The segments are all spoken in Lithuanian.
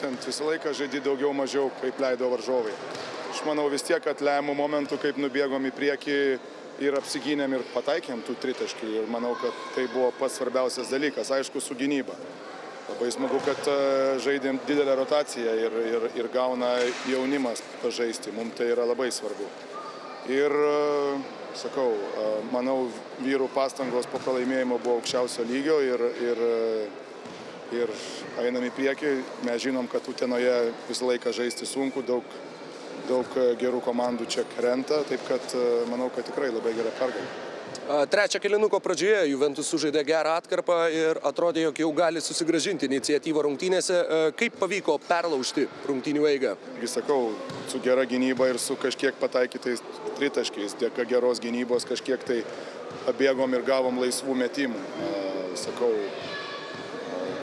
žaidžiant visą laiką žaidi daugiau mažiau, kaip leido varžovai. Aš manau vis tiek, kad lemiamų momentų, kaip nubėgom į priekį ir apsigynėm ir pataikėm tų tritaškių. Ir manau, kad tai buvo pats svarbiausias dalykas, aišku, su gynyba. Labai smagu, kad e, žaidėm didelę rotaciją ir, ir, ir gauna jaunimas pažaisti. Mums tai yra labai svarbu. Ir, e, sakau, e, manau, vyrų pastangos po pralaimėjimo buvo aukščiausio lygio ir, ir, ir einam į priekį. Mes žinom, kad Utenoje visą laiką žaisti sunku, daug, daug gerų komandų čia krenta, taip kad manau, kad tikrai labai gera pergalė. Trečią kilinuko pradžioje Juventus sužaidė gerą atkarpą ir atrodė, jog jau gali susigražinti iniciatyvą rungtynėse. Kaip pavyko perlaužti rungtynių eigą? Vis sakau, su gera gynyba ir su kažkiek pataikytais tritaškiais. Dėka geros gynybos kažkiek tai pabėgom ir gavom laisvų metimų. Sakau,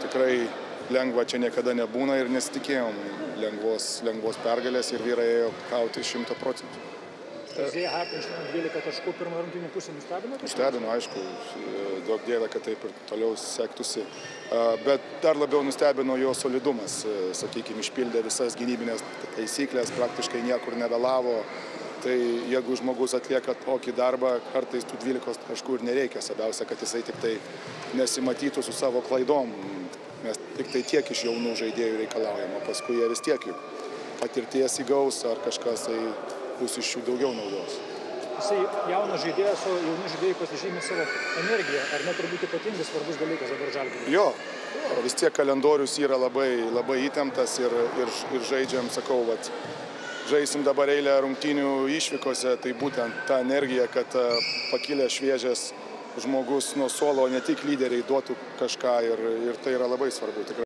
tikrai lengva čia niekada nebūna ir nesitikėjom lengvos, lengvos pergalės ir vyrai ėjo kauti šimta procentų. Zėja Hartenstein 12 taškų pirmą rungtynį pusę nustebino? Nustebino, aišku, daug dievė, kad taip ir toliau sektųsi. Bet dar labiau nustebino jo solidumas. Sakykime, išpildė visas gynybinės taisyklės, praktiškai niekur nevėlavo. Tai jeigu žmogus atlieka tokį darbą, kartais tų 12 taškų ir nereikia. Svarbiausia, kad jisai tik tai nesimatytų su savo klaidom. Mes tik tai tiek iš jaunų žaidėjų reikalaujama, paskui jie vis tiek patirties įgaus ar kažkas tai bus iš jų daugiau naudos. Jisai jaunas žaidėjas, o jauni žaidėjai pasižymė savo energiją. Ar neturbūt ypatingai svarbus dalykas dabar žalgiui? Jo, vis tiek kalendorius yra labai, labai įtemptas ir, ir, ir žaidžiam, sakau, vat, žaisim dabar eilę rungtynių išvykose, tai būtent ta energija, kad pakilęs šviežias žmogus nuo suolo, ne tik lyderiai duotų kažką ir, ir tai yra labai svarbu. Tikrai.